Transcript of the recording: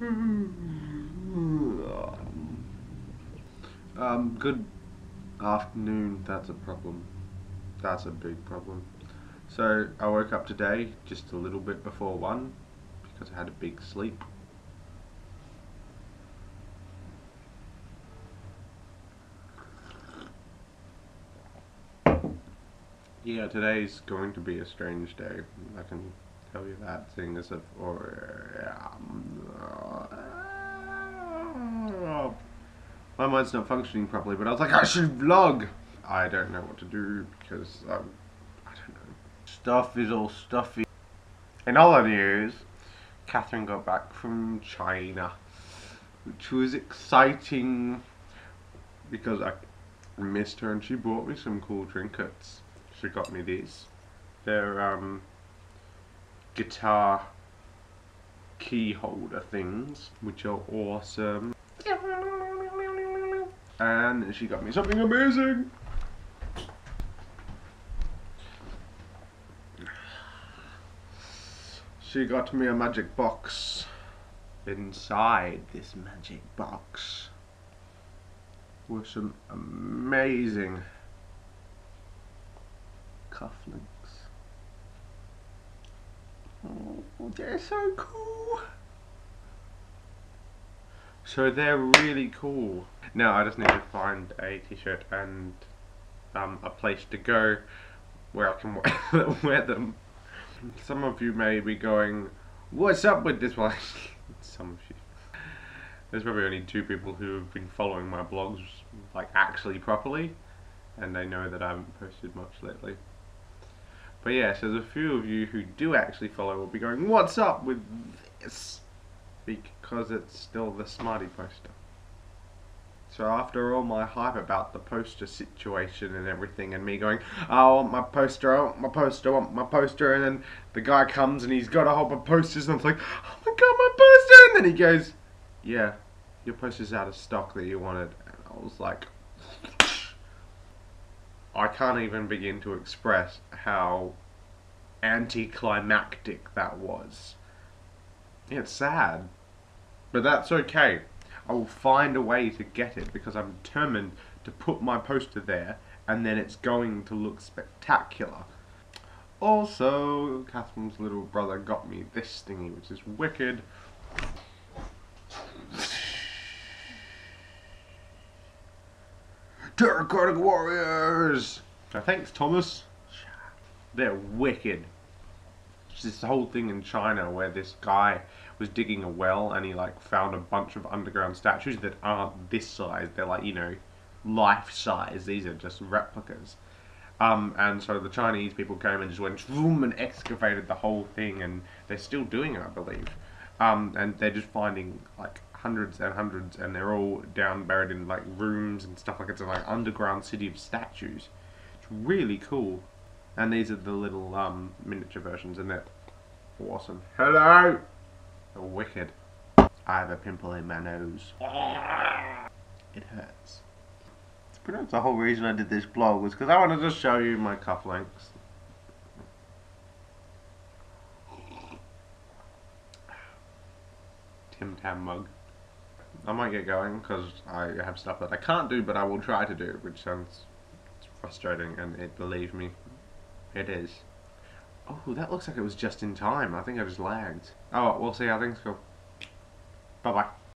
Um, good afternoon. That's a problem. That's a big problem. So I woke up today just a little bit before one because I had a big sleep. Yeah, today's going to be a strange day. I can tell you that. If, or um, my mind's not functioning properly. But I was like, I should vlog. I don't know what to do because um, I don't know. Stuff is all stuffy. In other news, Catherine got back from China, which was exciting because I missed her and she bought me some cool trinkets. She got me these. They're um, guitar key holder things, which are awesome. And she got me something amazing. She got me a magic box. Inside this magic box were some amazing cufflinks. Oh, they're so cool. So they're really cool. Now I just need to find a t-shirt and um, a place to go where I can wear, them. Some of you may be going, what's up with this one? Some of you. There's probably only two people who have been following my blogs like actually properly and they know that I haven't posted much lately. But yes, there's a few of you who do actually follow will be going, what's up with this? Because it's still the Smarty poster. So after all my hype about the poster situation and everything and me going, oh, I want my poster, I want my poster, I want my poster and then the guy comes and he's got a whole bunch of posters and I'm like, oh my god, my poster! And then he goes, yeah, your poster's out of stock that you wanted. And I was like, I can't even begin to express how anticlimactic that was. It's sad. But that's okay. I will find a way to get it because I'm determined to put my poster there and then it's going to look spectacular. Also, Catherine's little brother got me this thingy, which is wicked. Terracotta Warriors! Thanks, Thomas. They're wicked. It's this whole thing in China where this guy was digging a well and he like found a bunch of underground statues that aren't this size. They're like, you know, life size. These are just replicas. Um, and so the Chinese people came and just went boom and excavated the whole thing and they're still doing it, I believe. Um, and they're just finding like hundreds and hundreds, and they're all down buried in like rooms and stuff like it's like underground city of statues. It's really cool. And these are the little um, miniature versions, and they're awesome. Hello. They're wicked. I have a pimple in my nose. It hurts. But that's the whole reason I did this blog was because I wanted to show you my cufflinks. Tim Tam mug. I might get going because I have stuff that I can't do, but I will try to do, which sounds frustrating, and it, believe me, it is. Oh, that looks like it was just in time. I think I just lagged. Oh, we'll see how things go. Bye-bye.